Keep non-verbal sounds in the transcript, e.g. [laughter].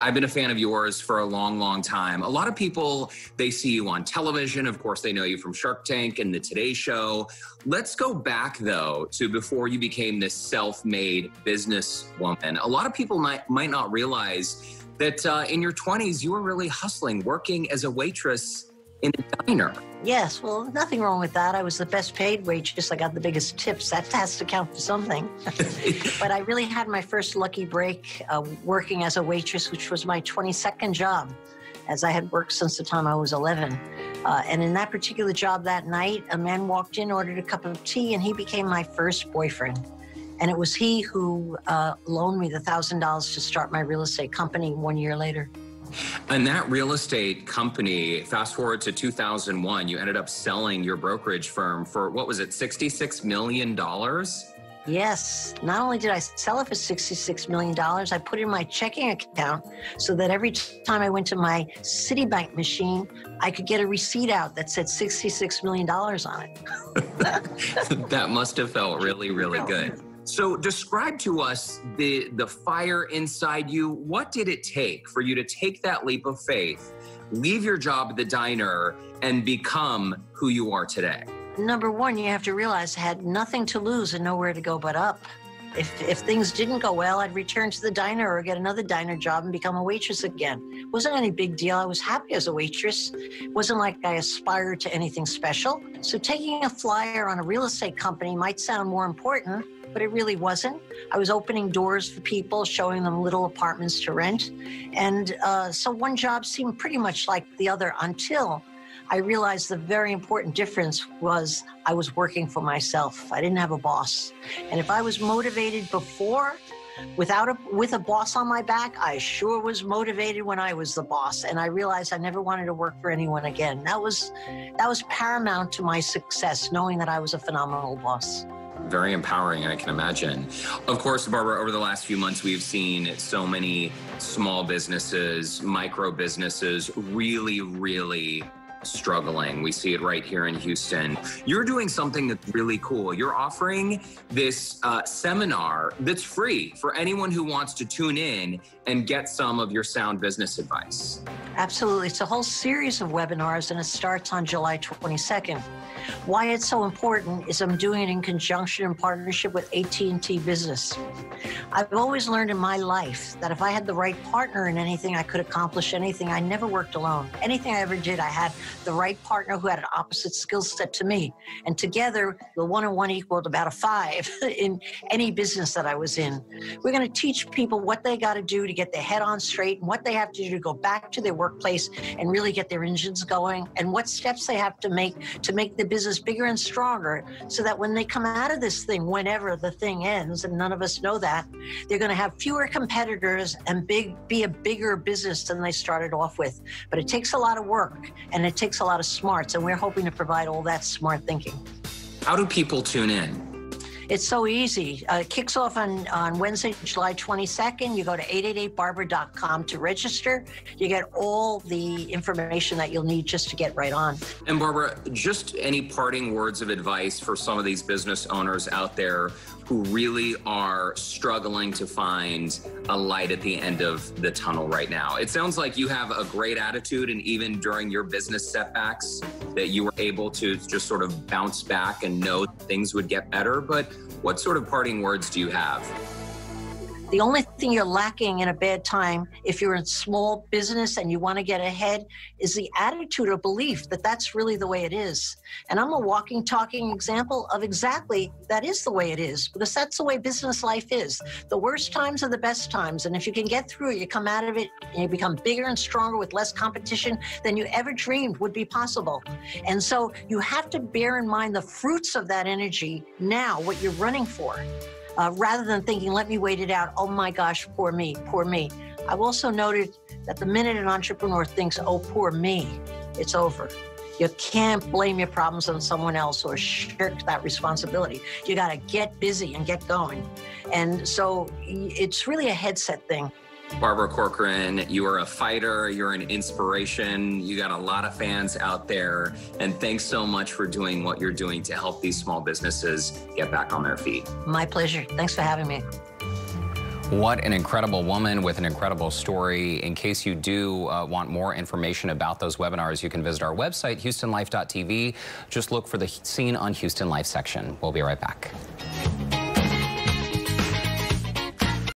I've been a fan of yours for a long, long time. A lot of people, they see you on television. Of course, they know you from Shark Tank and the Today Show. Let's go back, though, to before you became this self made businesswoman. A lot of people might, might not realize that uh, in your 20s, you were really hustling, working as a waitress in a diner. Yes, well, nothing wrong with that. I was the best paid waitress. I got the biggest tips. That has to count for something. [laughs] but I really had my first lucky break uh, working as a waitress, which was my 22nd job, as I had worked since the time I was 11. Uh, and in that particular job that night, a man walked in, ordered a cup of tea, and he became my first boyfriend. And it was he who uh, loaned me the $1,000 to start my real estate company one year later. And that real estate company, fast forward to 2001, you ended up selling your brokerage firm for what was it, $66 million? Yes. Not only did I sell it for $66 million, I put it in my checking account so that every time I went to my Citibank machine, I could get a receipt out that said $66 million on it. [laughs] that must have felt really, really [laughs] good. So describe to us the the fire inside you. What did it take for you to take that leap of faith, leave your job at the diner and become who you are today? Number 1, you have to realize I had nothing to lose and nowhere to go but up. If, if things didn't go well, I'd return to the diner or get another diner job and become a waitress again. Wasn't any big deal. I was happy as a waitress. It wasn't like I aspired to anything special. So taking a flyer on a real estate company might sound more important, but it really wasn't. I was opening doors for people, showing them little apartments to rent. And uh, so one job seemed pretty much like the other until I realized the very important difference was I was working for myself. I didn't have a boss. And if I was motivated before, without a with a boss on my back, I sure was motivated when I was the boss. And I realized I never wanted to work for anyone again. That was that was paramount to my success, knowing that I was a phenomenal boss very empowering, I can imagine. Of course, Barbara, over the last few months, we've seen so many small businesses, micro businesses really, really struggling. We see it right here in Houston. You're doing something that's really cool. You're offering this uh, seminar that's free for anyone who wants to tune in and get some of your sound business advice. Absolutely. It's a whole series of webinars, and it starts on July 22nd. Why it's so important is I'm doing it in conjunction and partnership with AT&T Business. I've always learned in my life that if I had the right partner in anything, I could accomplish anything. I never worked alone. Anything I ever did, I had the right partner who had an opposite skill set to me. And together, the one and one equaled about a five [laughs] in any business that I was in. We're going to teach people what they got to do to get their head on straight and what they have to do to go back to their workplace and really get their engines going and what steps they have to make to make the business bigger and stronger so that when they come out of this thing, whenever the thing ends, and none of us know that, they're going to have fewer competitors and big be a bigger business than they started off with. But it takes a lot of work and it takes a lot of smarts, and we're hoping to provide all that smart thinking. How do people tune in? It's so easy. Uh, it kicks off on, on Wednesday, July 22nd. You go to 888barbara.com to register. You get all the information that you'll need just to get right on. And Barbara, just any parting words of advice for some of these business owners out there who really are struggling to find a light at the end of the tunnel right now. It sounds like you have a great attitude, and even during your business setbacks, that you were able to just sort of bounce back and know things would get better. But what sort of parting words do you have? The only thing you're lacking in a bad time, if you're in small business and you want to get ahead, is the attitude or belief that that's really the way it is. And I'm a walking, talking example of exactly that is the way it is, because that's the way business life is. The worst times are the best times. And if you can get through it, you come out of it and you become bigger and stronger with less competition than you ever dreamed would be possible. And so you have to bear in mind the fruits of that energy now, what you're running for uh, rather than thinking, let me wait it out. Oh my gosh, poor me, poor me. I've also noted that the minute an entrepreneur thinks, oh, poor me, it's over. You can't blame your problems on someone else or shirk that responsibility. You got to get busy and get going. And so it's really a headset thing. Barbara Corcoran, you are a fighter, you're an inspiration, you got a lot of fans out there, and thanks so much for doing what you're doing to help these small businesses get back on their feet. My pleasure. Thanks for having me. What an incredible woman with an incredible story. In case you do uh, want more information about those webinars, you can visit our website, houstonlife.tv. Just look for the Seen on Houston Life section. We'll be right back.